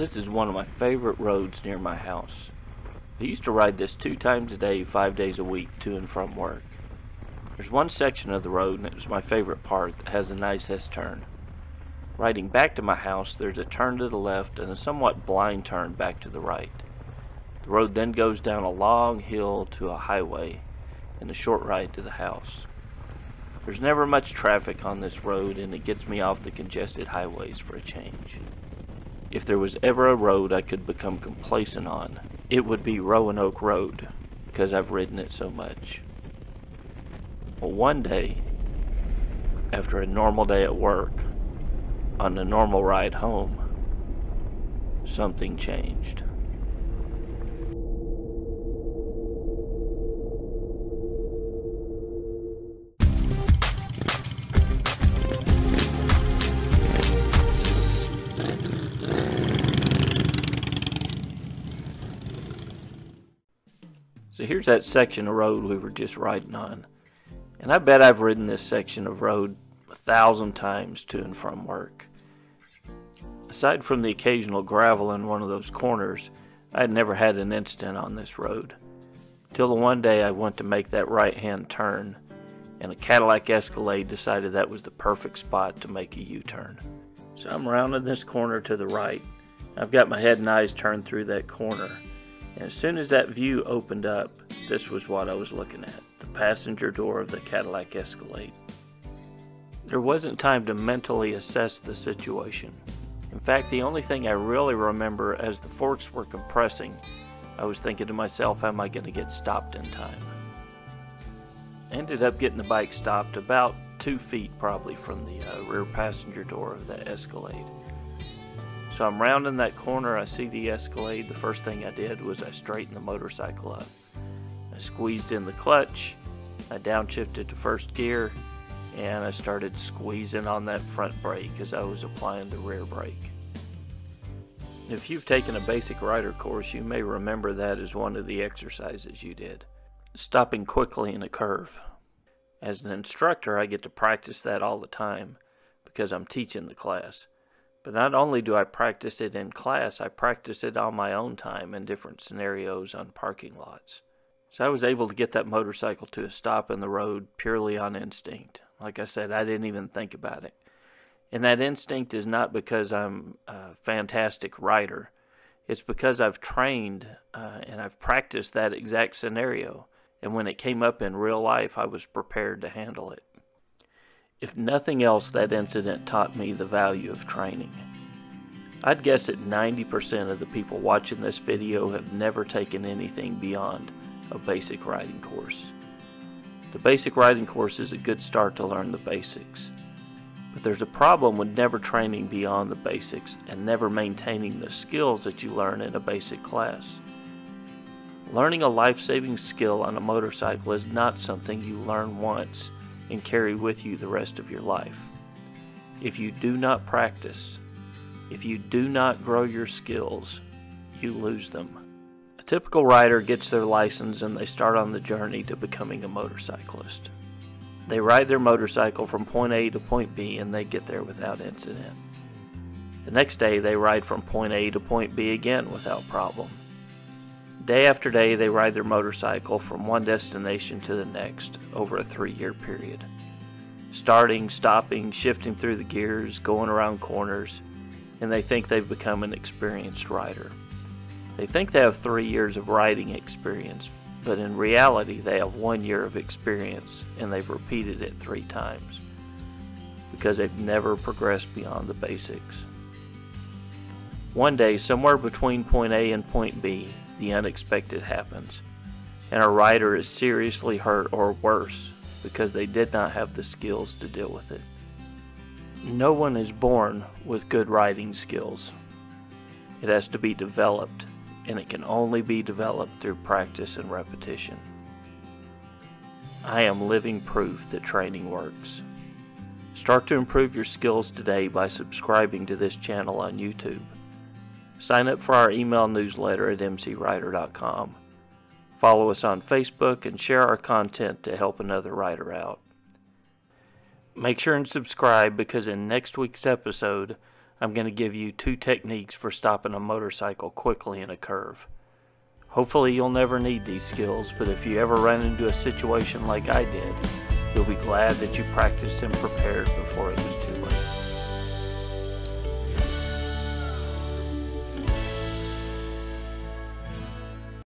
This is one of my favorite roads near my house. I used to ride this two times a day, five days a week, to and from work. There's one section of the road, and it was my favorite part, that has a nice S-turn. Riding back to my house, there's a turn to the left and a somewhat blind turn back to the right. The road then goes down a long hill to a highway and a short ride to the house. There's never much traffic on this road and it gets me off the congested highways for a change. If there was ever a road I could become complacent on, it would be Roanoke Road because I've ridden it so much. Well, one day, after a normal day at work, on the normal ride home, something changed. So here's that section of road we were just riding on. And I bet I've ridden this section of road a thousand times to and from work. Aside from the occasional gravel in one of those corners, I had never had an incident on this road. Till the one day I went to make that right hand turn, and a Cadillac Escalade decided that was the perfect spot to make a U turn. So I'm rounding this corner to the right. I've got my head and eyes turned through that corner. As soon as that view opened up, this was what I was looking at the passenger door of the Cadillac Escalade. There wasn't time to mentally assess the situation. In fact, the only thing I really remember as the forks were compressing, I was thinking to myself, how am I going to get stopped in time? Ended up getting the bike stopped about two feet probably from the uh, rear passenger door of that Escalade. So I'm rounding that corner, I see the Escalade. The first thing I did was I straightened the motorcycle up. I squeezed in the clutch, I downshifted to first gear, and I started squeezing on that front brake as I was applying the rear brake. If you've taken a basic rider course, you may remember that as one of the exercises you did. Stopping quickly in a curve. As an instructor, I get to practice that all the time because I'm teaching the class. But not only do I practice it in class, I practice it on my own time in different scenarios on parking lots. So I was able to get that motorcycle to a stop in the road purely on instinct. Like I said, I didn't even think about it. And that instinct is not because I'm a fantastic rider. It's because I've trained uh, and I've practiced that exact scenario. And when it came up in real life, I was prepared to handle it. If nothing else, that incident taught me the value of training. I'd guess that 90% of the people watching this video have never taken anything beyond a basic riding course. The basic riding course is a good start to learn the basics. But there's a problem with never training beyond the basics and never maintaining the skills that you learn in a basic class. Learning a life-saving skill on a motorcycle is not something you learn once and carry with you the rest of your life. If you do not practice, if you do not grow your skills, you lose them. A typical rider gets their license and they start on the journey to becoming a motorcyclist. They ride their motorcycle from point A to point B and they get there without incident. The next day they ride from point A to point B again without problem. Day after day, they ride their motorcycle from one destination to the next over a three year period. Starting, stopping, shifting through the gears, going around corners, and they think they've become an experienced rider. They think they have three years of riding experience, but in reality, they have one year of experience and they've repeated it three times because they've never progressed beyond the basics. One day, somewhere between point A and point B, the unexpected happens, and a rider is seriously hurt or worse because they did not have the skills to deal with it. No one is born with good riding skills. It has to be developed, and it can only be developed through practice and repetition. I am living proof that training works. Start to improve your skills today by subscribing to this channel on YouTube. Sign up for our email newsletter at mcrider.com. Follow us on Facebook and share our content to help another writer out. Make sure and subscribe because in next week's episode, I'm going to give you two techniques for stopping a motorcycle quickly in a curve. Hopefully you'll never need these skills, but if you ever run into a situation like I did, you'll be glad that you practiced and prepared before it was too late.